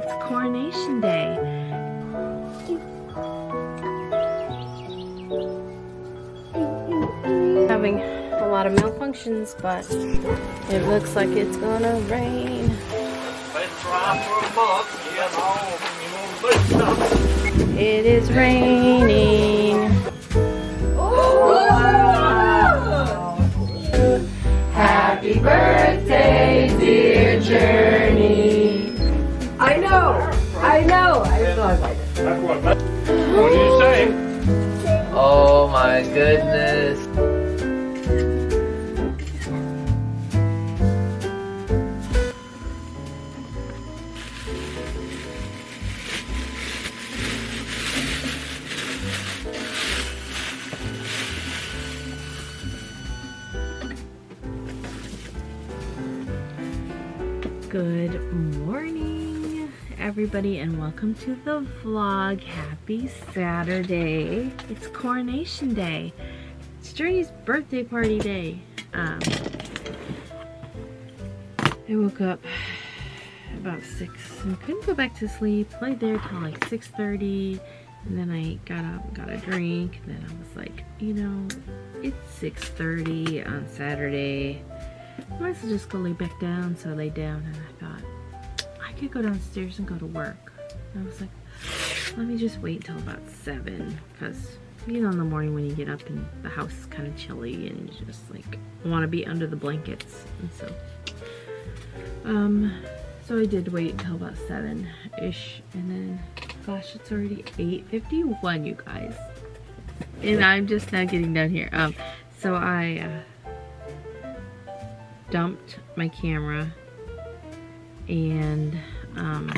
It's coronation day. Having a lot of malfunctions, but it looks like it's gonna rain. It is raining. Happy birthday, dear Journey. What did you say? Oh my goodness. Good morning, everybody, and welcome to the vlog. Happy Saturday. It's coronation day. It's Journey's birthday party day. Um, I woke up about 6 and couldn't go back to sleep. Played there till like 6.30 and then I got up got a drink. And then I was like, you know, it's 6.30 on Saturday. I might as well just go lay back down. So I laid down and I thought, could go downstairs and go to work. And I was like, let me just wait until about 7 because you know in the morning when you get up and the house is kind of chilly and you just like want to be under the blankets and so. Um so I did wait until about 7-ish and then gosh it's already 8.51 you guys. And I'm just now getting down here. Um so I uh, dumped my camera and um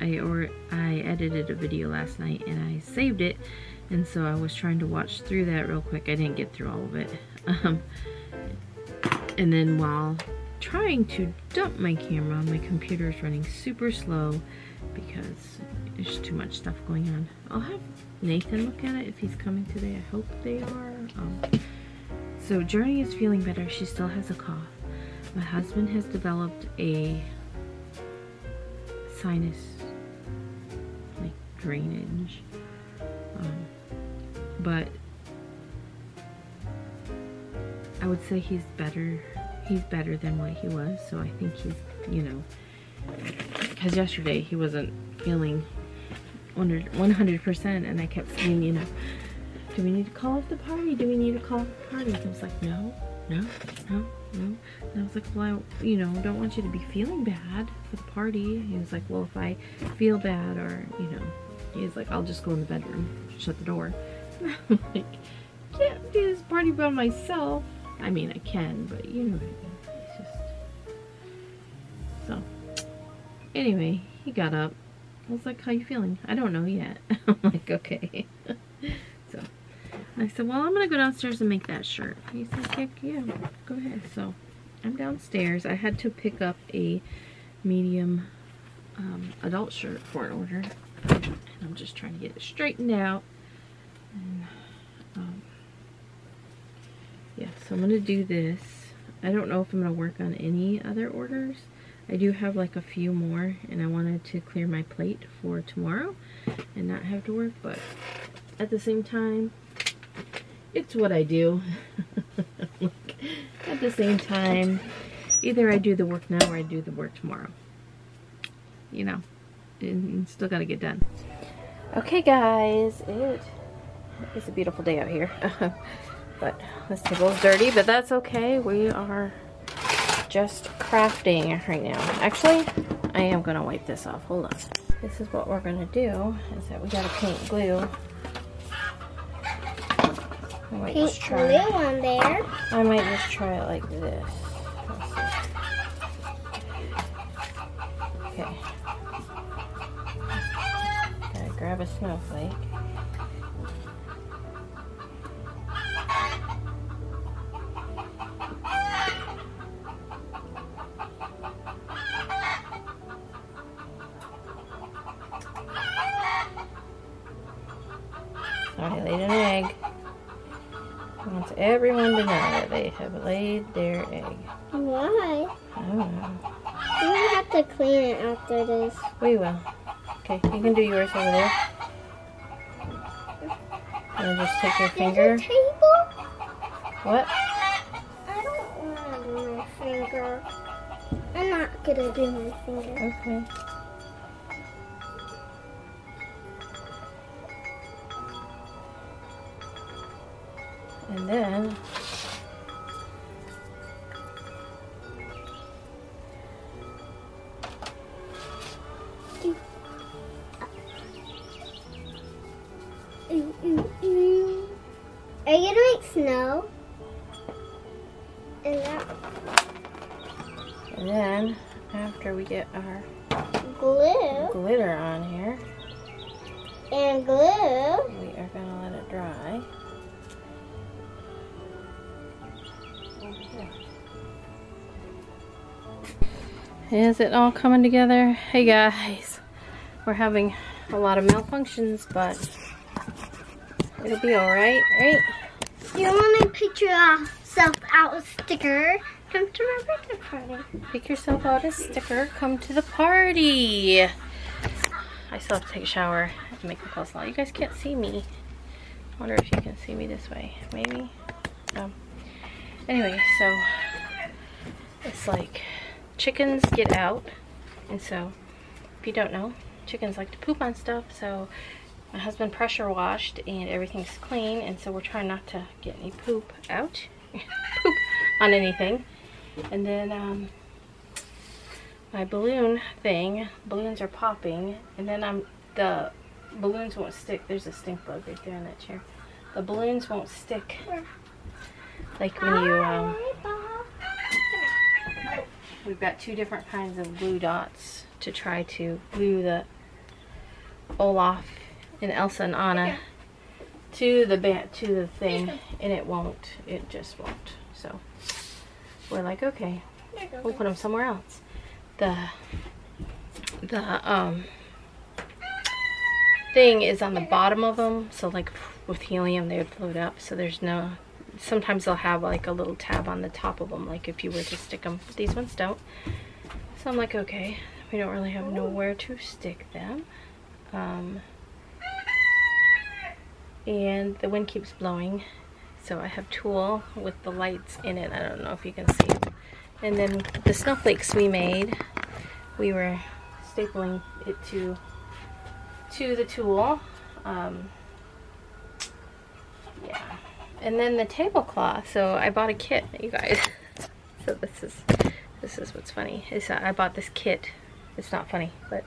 I or I edited a video last night and I saved it and so I was trying to watch through that real quick. I didn't get through all of it. Um, and then while trying to dump my camera, my computer is running super slow because there's too much stuff going on. I'll have Nathan look at it if he's coming today. I hope they are. Um, so Journey is feeling better. She still has a cough. My husband has developed a sinus like drainage. Um, but I would say he's better. He's better than what he was. So I think he's, you know, because yesterday he wasn't feeling 100% and I kept saying, you know, do we need to call off the party? Do we need to call off the party? And I was like, no, no, no, no. And I was like, well, I, you know, don't want you to be feeling bad for the party. He was like, well, if I feel bad or, you know, he's like, I'll just go in the bedroom, shut the door. I'm like, can't do this party by myself. I mean, I can, but you know. It's just... So, anyway, he got up. I was like, how you feeling? I don't know yet. I'm like, okay. I said, well, I'm going to go downstairs and make that shirt. He said, yeah, go ahead. So, I'm downstairs. I had to pick up a medium um, adult shirt for an order. And I'm just trying to get it straightened out. And, um, yeah, so I'm going to do this. I don't know if I'm going to work on any other orders. I do have like a few more and I wanted to clear my plate for tomorrow and not have to work, but at the same time, it's what I do. at the same time, either I do the work now or I do the work tomorrow. You know, and still got to get done. Okay guys, it is a beautiful day out here. but this table's dirty, but that's okay. We are just crafting right now. Actually, I am gonna wipe this off. Hold on. This is what we're gonna do, is that we gotta paint glue. I might Paint just try. glue on there. I might just try it like this. Okay. Gotta grab a snowflake. I laid an egg. I want everyone to know that they have laid their egg. Why? I don't know. You don't have to clean it after this. We will. Okay, you can do yours over there. And just take your finger. table? What? I don't want to do my finger. I'm not gonna do my finger. Okay. And then snow? And that and then after we get our glue glitter on here, and glue. we are gonna let it dry. Is it all coming together? Hey guys, we're having a lot of malfunctions, but it'll be alright, right? You want to picture yourself out a sticker? Come to my birthday party. Pick yourself out a sticker, come to the party. I still have to take a shower and make the coleslaw. You guys can't see me. I wonder if you can see me this way. Maybe? Um, anyway, so it's like chickens get out. And so, if you don't know, chickens like to poop on stuff. So my husband pressure washed and everything's clean. And so we're trying not to get any poop out. poop on anything. And then um, my balloon thing, balloons are popping, and then I'm the balloons won't stick. There's a stink bug right there in that chair. The balloons won't stick like when you. Um, we've got two different kinds of glue dots to try to glue the Olaf and Elsa and Anna to the ba- to the thing, and it won't. It just won't. So we're like, okay, we'll put them somewhere else. The the um thing is on the bottom of them, so like with helium they would float up. So there's no. Sometimes they'll have like a little tab on the top of them, like if you were to stick them. But these ones don't. So I'm like, okay, we don't really have nowhere to stick them. Um, and the wind keeps blowing so I have tulle with the lights in it. I don't know if you can see. And then the snowflakes we made we were stapling it to to the tulle um, yeah. And then the tablecloth. So I bought a kit you guys. So this is this is what's funny is I bought this kit. It's not funny but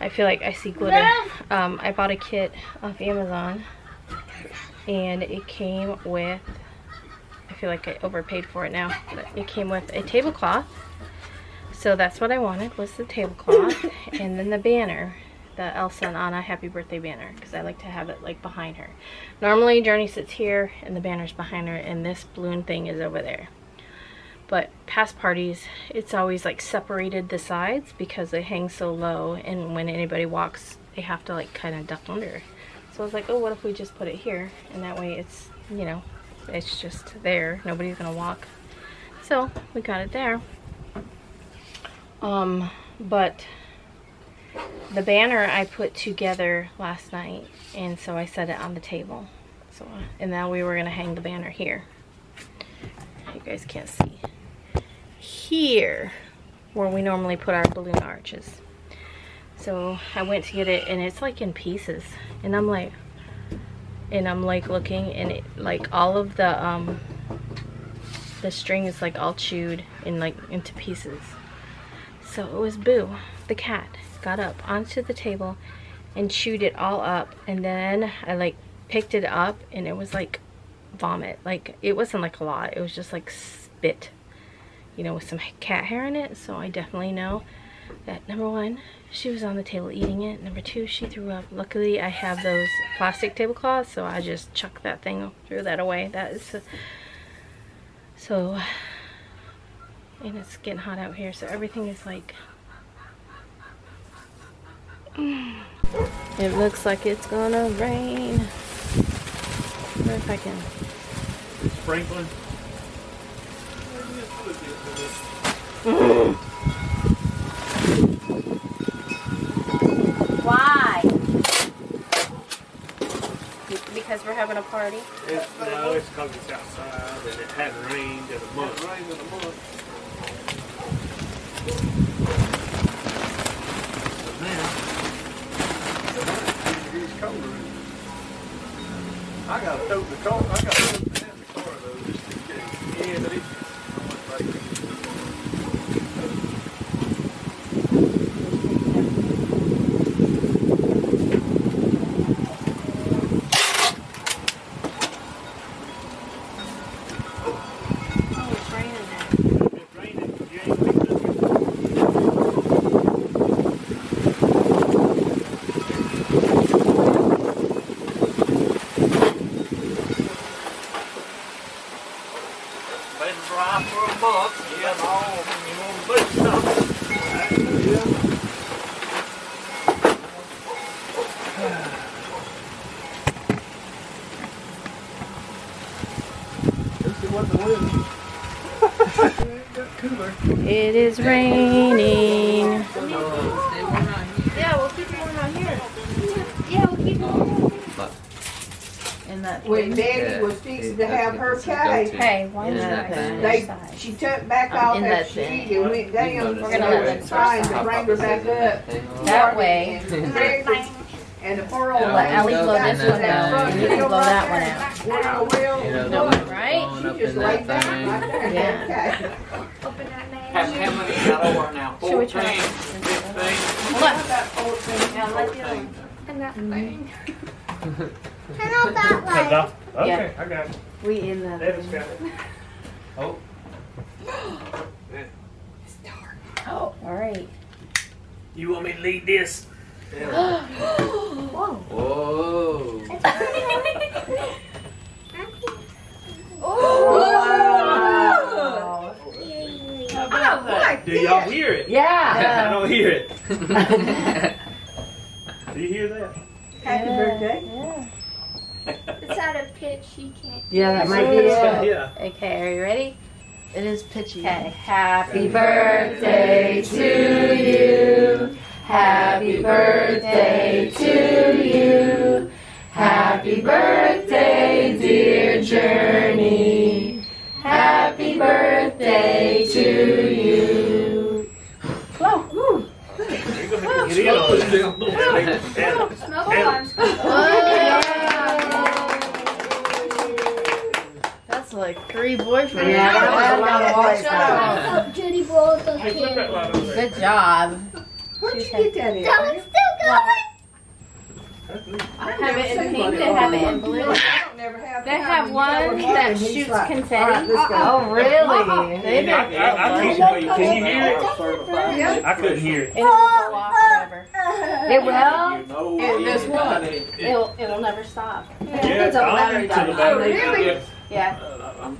I feel like I see glitter. Um, I bought a kit off Amazon and it came with, I feel like I overpaid for it now, but it came with a tablecloth. So that's what I wanted was the tablecloth and then the banner, the Elsa and Anna happy birthday banner because I like to have it like behind her. Normally Journey sits here and the banner's behind her and this balloon thing is over there but past parties it's always like separated the sides because they hang so low and when anybody walks they have to like kind of duck under. So I was like oh what if we just put it here? And that way it's you know it's just there. Nobody's gonna walk. So we got it there. Um but the banner I put together last night and so I set it on the table. So and now we were gonna hang the banner here. You guys can't see here where we normally put our balloon arches. So I went to get it and it's like in pieces. And I'm like, and I'm like looking and it like all of the, um, the string is like all chewed and like into pieces. So it was Boo, the cat, got up onto the table and chewed it all up. And then I like picked it up and it was like vomit. Like it wasn't like a lot. It was just like spit you know, with some cat hair in it. So I definitely know that number one, she was on the table eating it. Number two, she threw up. Luckily, I have those plastic tablecloths, so I just chucked that thing, threw that away. That is, so, and it's getting hot out here, so everything is like, it looks like it's gonna rain. Wonder if I can. Why? Because we're having a party? It's, no, it's because it's outside and it hadn't rained in a month. It rained in a month. It's colder. I gotta tote the car. I gotta tote the car though, just in case. Yeah, but it's It is raining. Yeah, we'll keep it out here. Yeah, we'll keep it. In that. When Daddy Yeah, was fixing to have her a cake. Hey, why In did that I bin. they, she took back off in that that sheet and went down. We're and gonna they let them trying to bring her back up. That way. And Greg the poor old Yeah, Let Ellie blow this that one out. And you can blow that one out. Well, well, You know, well, the Right? she just in laid that down right thing. there. Yeah. Okay. Open that man. How, how many got over now? Should we try? 14, 15? Look. About fourteen. Yeah, let the other one. And that mm-hmm. thing. Turn out that light. Enough? Okay, Yeah. I got it. We in that. David's got it. Oh. oh, all right. You want me to lead this? Whoa. Oh. Oh, boy. Do y'all hear it? Yeah. I don't hear it. Do you hear that? Happy birthday. Yeah. It's out of pitch. You can't. Yeah, that might be it. Yeah. Okay, are you ready? It is pitchy. Okay. Happy birthday to you. Happy birthday to you. Happy birthday, dear Journey. Happy birthday to you. Whoa. You're gonna get in on this. And- Smoke and- alarms. That's like three boyfriends. Yeah, that was a lot of voice. Shut up, Judy Bowl. The Hey, flip that kid. light over there. Good job. Where'd you get that in? That one's still going. I Have never it in seen pink, one they of have it those. in blue. I have. They time. have one that shoots like, confetti. "All right. Oh, really? They've I, I, I couldn't, can you hear it? I couldn't hear it. and it will go off forever. It will. And this one. It'll it will never stop. Yeah, It's a I'll battery to the battery. Oh, really? Yeah.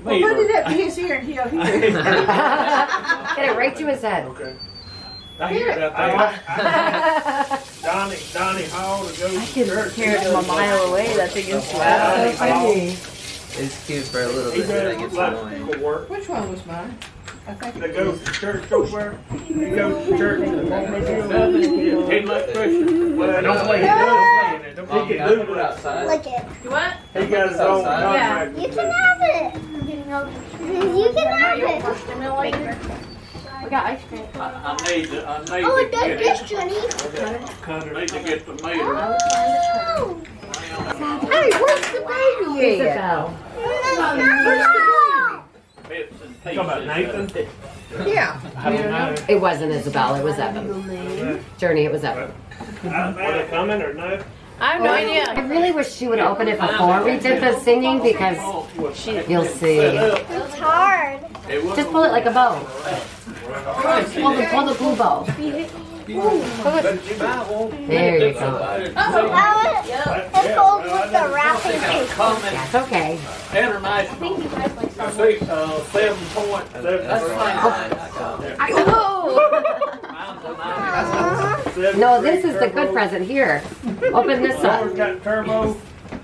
Well, put it up to his ear and he'll hear it. Get it right to his head. Okay. I hear that thing. Donnie, Donnie Hall to go to I can church. hear it from a mile away. That thing is Donnie Hall. It's cute for a little He bit, then it does gets annoying. electrical work. Which one was mine? I think That it goes was. to church over. He goes to church. Head electrician. Well, don't play. it, Don't play in it. Don't Mom, he can I can put do it it. outside? Lick it. What? He got his own Outside? contract. You can have it. You can have it. We got ice cream. I, I need to, I need Oh, to it does get this, it. Jenny. I need to get the meter. Oh, hey, where's the baby at? Isabel. Bits and You talking about. Nathan? Yeah. I don't know. It wasn't Isabel, it was Evan. Journey, it was Evan. Are they coming or no? I have no idea. I really wish she would open it before we did the singing because you'll see. It's hard. Just pull it like a bow. Pull the, pull the blue bow. There you go. That was, it's old with the wrapping paper. That's okay. international. See, uh, seven point, that's fine. Mine's a. No, this is the good present. Here, open this Yours up. got turbo.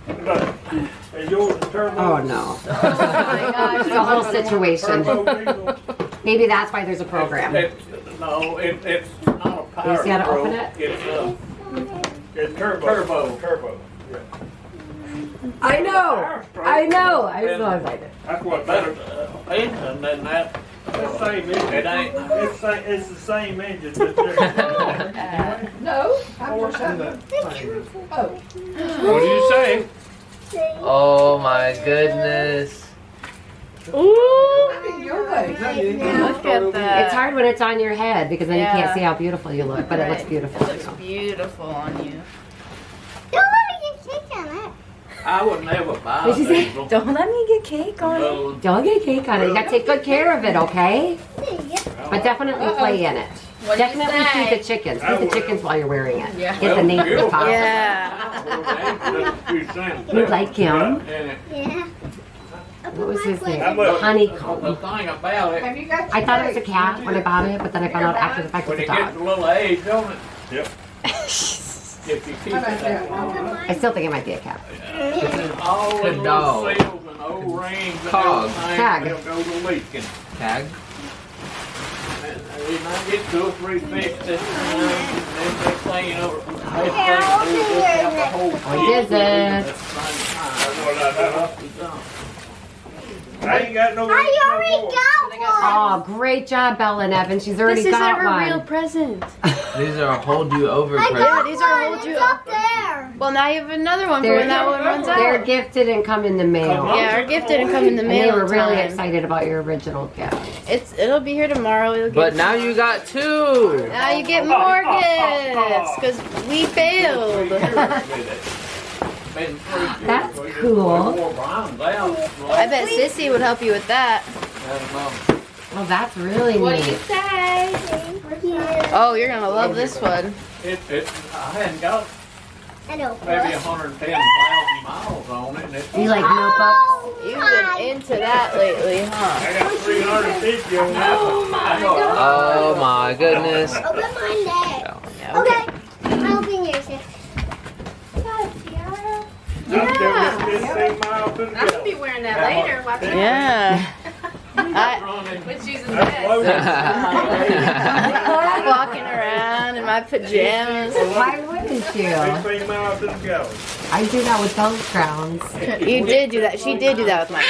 But yours turbo? Oh no. Oh my gosh. It's a whole situation. Maybe that's why there's a program. It's- No, it, it's not a power. see how to open it? It's a It's turbo. Turbo. Turbo. Yeah. I know. I know. I'm so excited. That's what Better, better. uh, engine than that. It's the same engine. It ain't. It's, sa- it's the same engine, but they're. No. I'm Horse just and the same. What do you say? Oh my goodness. Ooh. You're good. Look at that. It's hard when it's on your head because then you can't see how beautiful you look, but it looks beautiful. It looks beautiful on you. Don't let me get cake on it. I would never buy What'd you say? diesel. Don't let me get cake on it. Well, Don't get cake on it. You gotta take good care of it, okay? But definitely play in it. What'd you Definitely feed the chickens. Feed the chickens while you're wearing it. Yeah. Get the name of the pop. Yeah. You like him? Yeah. What was his name? Honeycomb. the thing about it, Have you got? I thought it was a cat when I bought it, but then I found out after the fact when it's it a gets dog. a little age on it, Yep. if you keep it that that? long, I still think it might be a cat. all the Good little dog. seals and old rings and Cog. everything, Tag. they'll go to leaking. Tag. And you might get two or three fixes, and then they clean over. They Yeah, I'll clean it. the whole What is it? at the same time. I ain't got no. I already no more. got one. Oh, great job, Bella and Evan. She's already This isn't got her real one. present. These are hold you over I presents. got these are one. old It's you- up there. Well, now you have another one They're- when that one runs out. They're out. gifted and come in the mail. Yeah, our gift didn't come in the And mail. they were really time. excited about your original gift. It's it'll be here tomorrow. We'll get But now you got two. now you get more gifts because we failed. That's cool. I bet Sissy would help you with that. Well, that's really What do you neat. say? Yeah. Oh, you're gonna love this one. It, it, I hadn't got I don't maybe know. 110,000 miles on it. And it Do you like notebooks? You've been oh into that lately, huh? I got 350 on that. Oh my. Oh my goodness. Open mine there. Yeah, oh, Okay. I'll open yours. then. I'm still 15 miles to the I'm gonna be wearing that later. Watch out. Yeah. I, When she's in That's walking around in my pajamas. Why wouldn't you? 15 miles to. I do that with those crowns. You did do that. She did do that with my.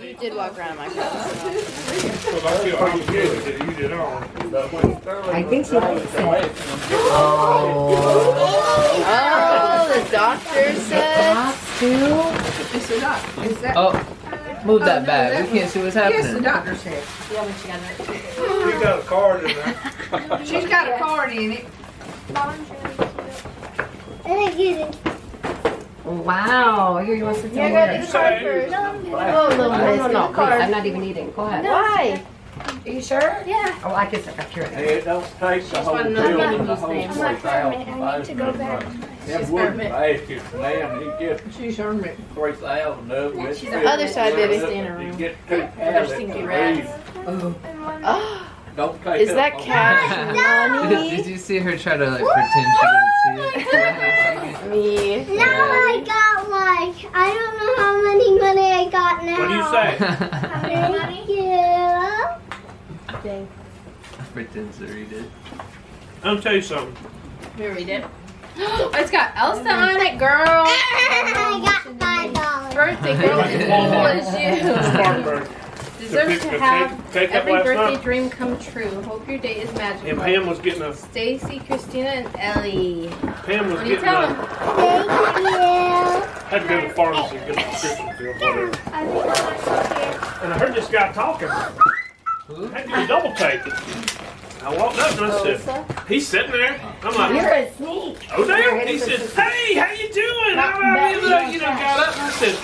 You did walk around in my car. I feel how you get it, you did on. I think she likes it. Oh. Oh, the doctor said. That's too. It's the doc. Is that? Oh, move that oh, back. We can't see what's Yes, the happening. doctor said. You got a card in there. She's got a card in it. I didn't get it. Wow. Here, you want to sit down? Yeah, Here. go to the card first. Oh, little No, no, no, no please. card. I'm not even eating. Go ahead. Why? Are you sure? Yeah. Oh, I guess I got curious. It don't take the whole wanted bill another and the one whole these three things. thousand. I need to go back. That wooden basket, man, he get She's heard me. three thousand of it. She's It's Other side, baby. filled Stay in her room. Get two They're stinky rats. Oh, Don't take is that all cash Did money? you see her try to like pretend she didn't see it? Oh me. Now I got like, I don't know how many money I got now. What do you say? Thank you. Pretends to read it. I'm gonna tell you something. Let me read it. it's got Elsa on it, girl. I got five dollars. Birthday girl as evil as you. Spartanburg. Deserves to have the pic- pick up every birthday night. dream come true. Hope your day is magical. And magical. Pam was getting a Stacy, Christina, and Ellie. Pam was What do you getting tell a them? Thank you. had to go to the pharmacy and get a prescription filled, whatever. I think I'm And I heard this guy talking. I had to do a double take. I walked up and I said, he's sitting there. I'm like, You're a sneak. Oh, there? He said, hey, how you doing? How are you? Look, You know, got up and I said,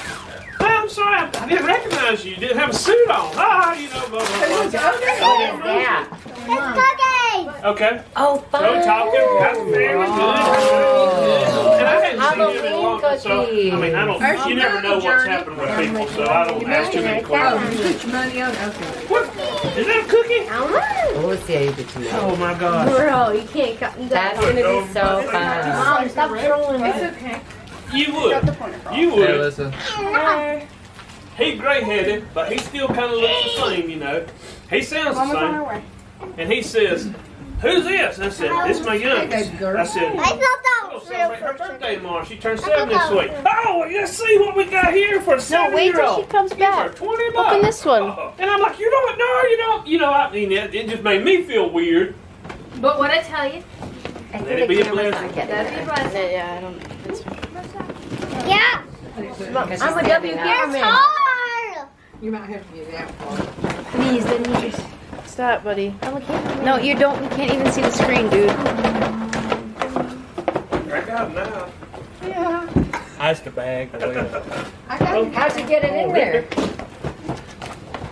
"Oh, I'm sorry, I I didn't recognize you. You didn't have a suit on. Ah, you know, blah, blah, blah. What is that? It's cookies. Okay. Oh, So fun. talking, got the family, good. And I hadn't seen him in a Halloween long time, so, I mean, I don't, you you never know what's journey? happening with people, so I don't ask too many Oh, questions. you put your money on, okay. What? Is that a cookie? Oh, let's see how you get to know. Oh, my God. Bro, you can't cut. That's gonna be oh, so fun. Mom, stop trolling me. It's okay. You would. You would. Hey, would. listen. He's gray-headed, but he still kind of looks the same, you know. He sounds the same. And he says, who's this? I said, it's my youngest. I said, I thought that little was gonna celebrate her birthday tomorrow. She turned seven this week. Oh, let's see what we got here for a No, seven wait year till old. she comes Give her back. twenty bucks. Open this one. Uh-huh. And I'm like, you know what? No, you don't. You know, I mean, it, it just made me feel weird. But what I tell you, I Let it be a camera's blessing. not getting that'd be there. blessed. Yeah, I don't. It's... Yeah. I'm a she's standing up. it's hard. You might have to get that far. please, Denise. Stop, buddy. Oh, no, you don't. You can't even see the screen, dude. I got it now. Yeah. That's the bag. I got it. How'd you get it in there?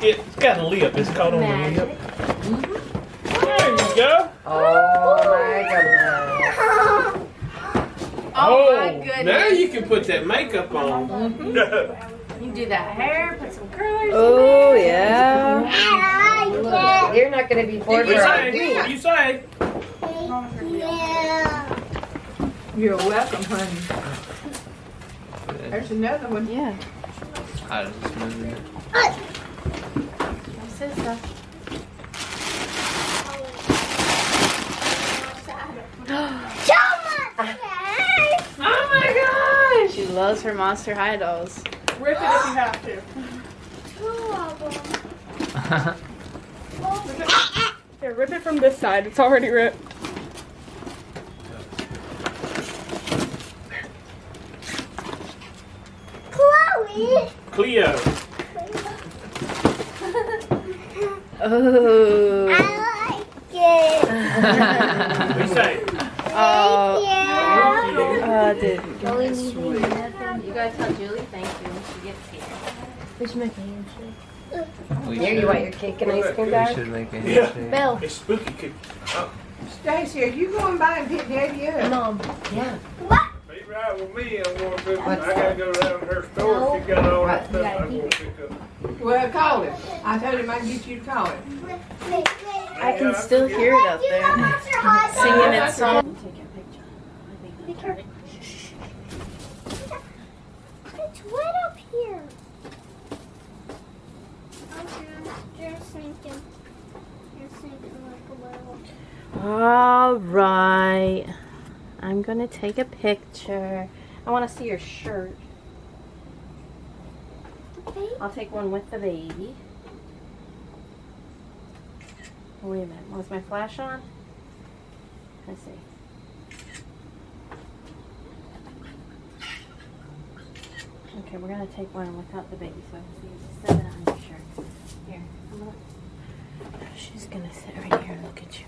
It's got a lip. It's caught on the lip. There you go. Oh my goodness. Oh, my goodness. Now you can put that makeup on. you can do that hair, put some curlers. Oh yeah. I You're not going to be bored What you for say? a What you say? it. Yeah. You're welcome, honey. There's another one. Yeah. I was just moving it. Sister. Thomas! Oh my gosh! She loves her Monster High dolls. Rip it if you have to. Two of them. Here, rip it from this side. It's already ripped. Chloe! Cleo. Oh. I like it. What you say? Oh. Yeah. Uh, dude. You gotta tell Julie thank you when she gets here. We Here, you should- want your cake and ice cream We back? should make a Yeah. handshake. Belle. It's spooky cookie. Stacy, are you going by and pick Daddy up? Mom. Yeah. What? Be right with me. I'm going to. pick up. I gotta go down to her store. She got all that stuff. I'm going to pick up. Well, call him. I told him I'd get you to call him. Wait, wait, I can still hear it out there. have Monster High Singing Dog. its song. Be careful. It's wet up here. Okay, you're sinking. You're sinking like a little. All right. I'm gonna take a picture. I want to see your shirt. Okay. I'll take one with the baby. Wait a minute. Was my flash on? Let's see. Okay, we're gonna take one without the baby, so I can see the seven on your shirt. Here, I'm. She's gonna sit right here and look at you.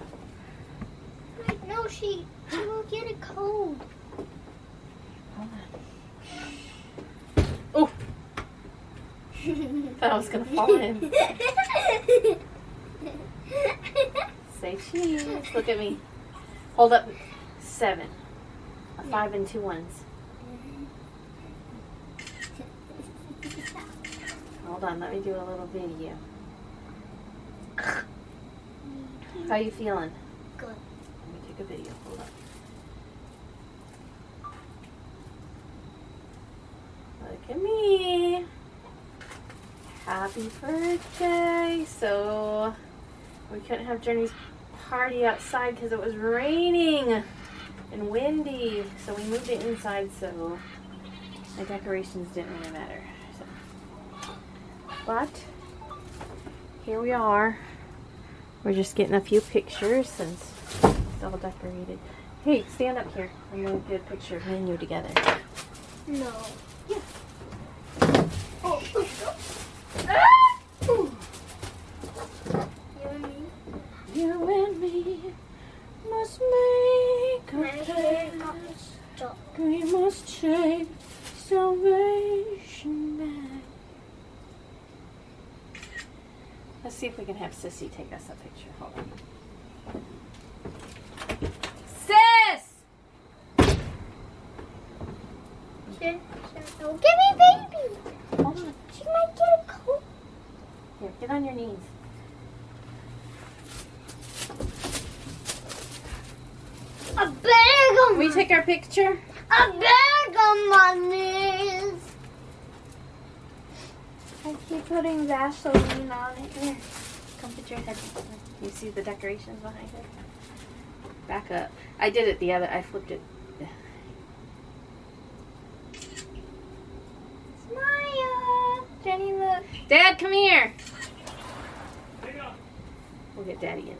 Wait, no, she she will get a cold. Hold on. Oh! Thought I was gonna fall in. Say cheese. Look at me. Hold up. Seven. A five and two ones. Hold on, let me do a little video. How are you feeling? Good. Let me take a video. Hold up. Look at me. Happy birthday. So we couldn't have Journey's party outside because it was raining and windy. So we moved it inside so the decorations didn't really matter. So. But here we are. We're just getting a few pictures since it's all decorated. Hey, stand up here. I'm gonna get a picture of me and you together. No. Yeah. Oh. You and me. You and me must make a plan. We must take salvation back. Let's see if we can have Sissy take us a picture. Hold on. Sis! She- she- oh, Give me baby. Hold on. She might get a cold. Here, get on your knees. A bag of Can we take our picture? a bag of money. I keep putting Vaseline on it. Here, come put your head. You see the decorations behind it? Back up. I did it the other, I flipped it. Smile! Jenny. look. Dad, come here! We'll get Daddy in.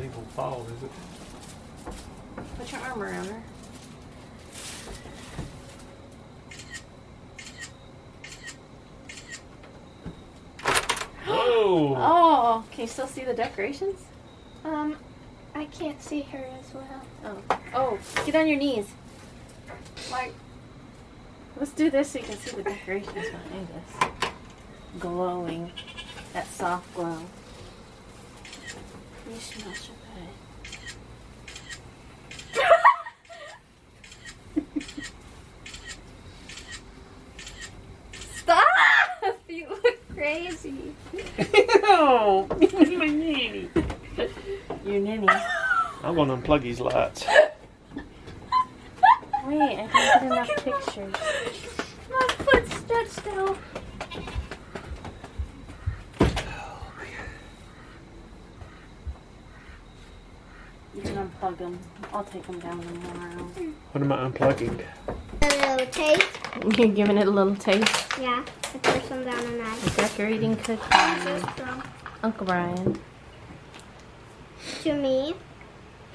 Legal fall, is it? Put your arm around her. Whoa! Oh, can you still see the decorations? Um, I can't see her as well. Oh, oh, get on your knees. Like, let's do this so you can see the decorations behind us. Glowing, that soft glow. You smell so good. Stop! You look crazy. oh, my nanny. Your ninny. I'm gonna unplug these lights. Wait, I didn't get enough pictures. My foot's stretched out. You can unplug them. I'll take them down tomorrow. What am I unplugging? A little taste. You're giving it a little taste. Yeah, I put some down and I. Decorating cookies. Um, Uncle Brian. to me.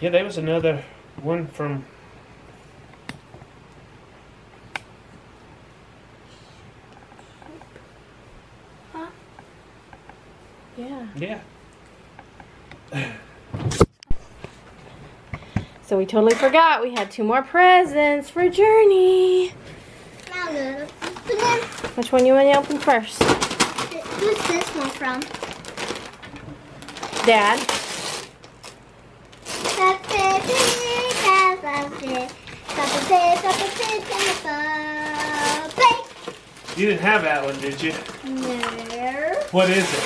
Yeah, there was another one from. Yeah. Yeah. So we totally forgot we had two more presents for Journey. Now look. But then, Which one you want to open first? who's this one from? Dad. You didn't have that one, did you? No. What is it?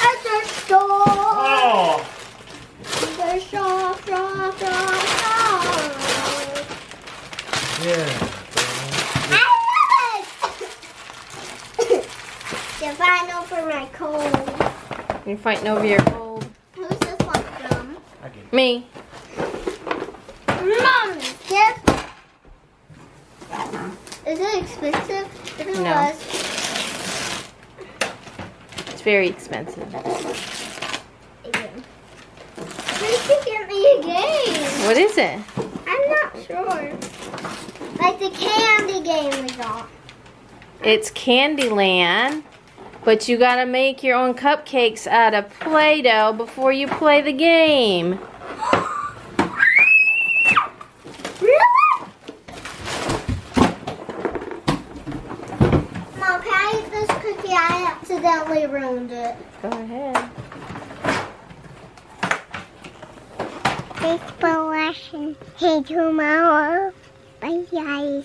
At the store. Oh! The shop, shop, shop, shop. Yeah. I love it. the final for my cold. You're fighting over your cold. Who's this one from? I get it. Me. Mom, this. Is it expensive? It No. was, It's very expensive. again. Please you get me a game. What is it? I'm not sure. Like the candy game we got. It's Candyland. But you gotta make your own cupcakes out of Play-Doh before you play the game. Really? Mom, can I eat this cookie? I accidentally ruined it. Go ahead. Thanks for watching. Hey, tomorrow. Bye, guys.